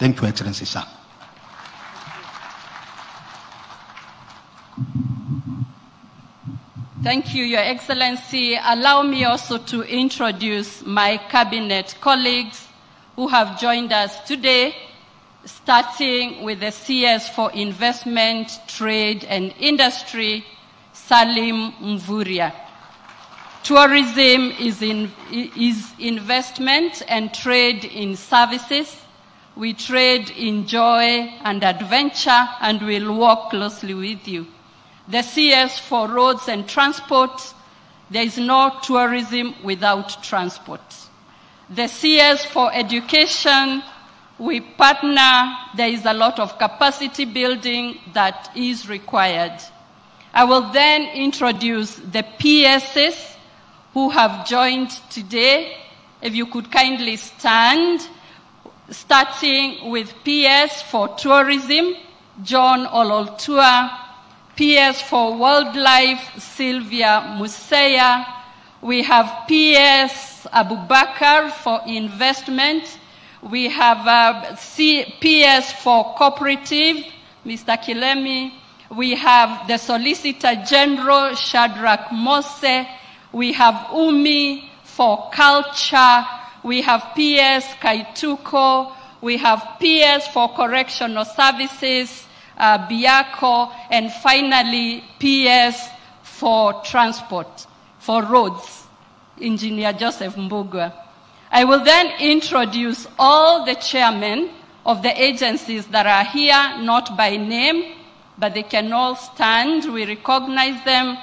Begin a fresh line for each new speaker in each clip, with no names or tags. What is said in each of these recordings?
Thank you, Excellency, sir.
Thank you, Your Excellency. Allow me also to introduce my cabinet colleagues who have joined us today, starting with the CS for Investment, Trade and Industry, Salim Mvurya. Tourism is, in, is investment and trade in services. We trade in joy and adventure and we'll work closely with you. The CS for roads and transport, there is no tourism without transport. The CS for education, we partner, there is a lot of capacity building that is required. I will then introduce the PSs who have joined today. If you could kindly stand, starting with PS for tourism, John Ololtua, PS for Wildlife, Silvia Museiya. We have PS Abubakar for investment. We have uh, PS for cooperative, Mr. Kilemi. We have the Solicitor General, Shadrack Mose. We have Ummi for culture. We have PS Kaituko. We have PS for correctional services uh, Beacco, and finally PS for transport, for roads, Engineer Joseph Mbugua. I will then introduce all the chairmen of the agencies that are here, not by name, but they can all stand. We recognize them,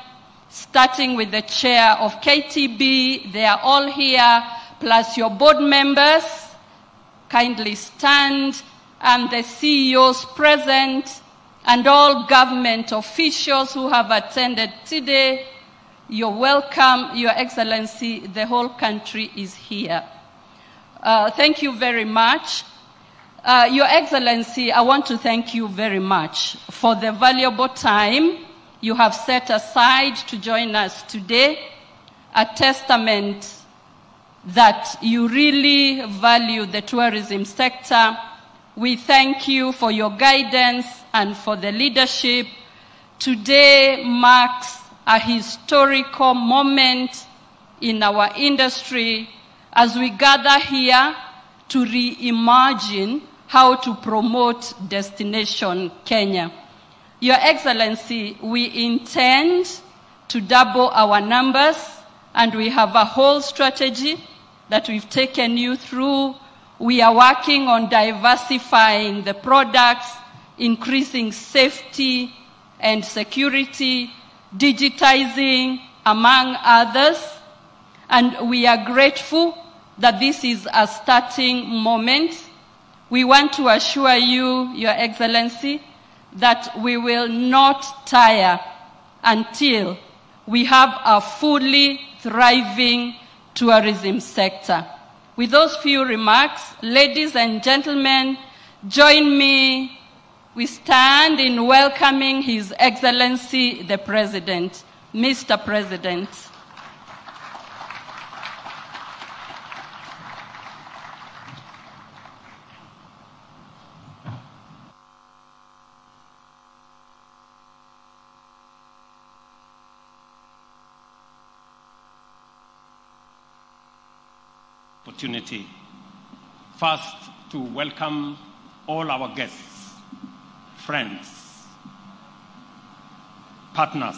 starting with the chair of KTB. They are all here, plus your board members. Kindly stand, and the CEOs present, and all government officials who have attended today. You're welcome, Your Excellency. The whole country is here. Uh, thank you very much. Uh, Your Excellency, I want to thank you very much for the valuable time you have set aside to join us today, a testament that you really value the tourism sector. We thank you for your guidance and for the leadership. Today marks a historical moment in our industry as we gather here to reimagine how to promote Destination Kenya. Your Excellency, we intend to double our numbers and we have a whole strategy that we've taken you through. We are working on diversifying the products, increasing safety and security, digitizing, among others. And we are grateful that this is a starting moment. We want to assure you, Your Excellency, that we will not tire until we have a fully thriving tourism sector. With those few remarks, ladies and gentlemen, join me. We stand in welcoming His Excellency the President. Mr. President.
Opportunity first to welcome all our guests, friends, partners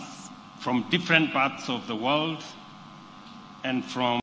from different parts of the world and from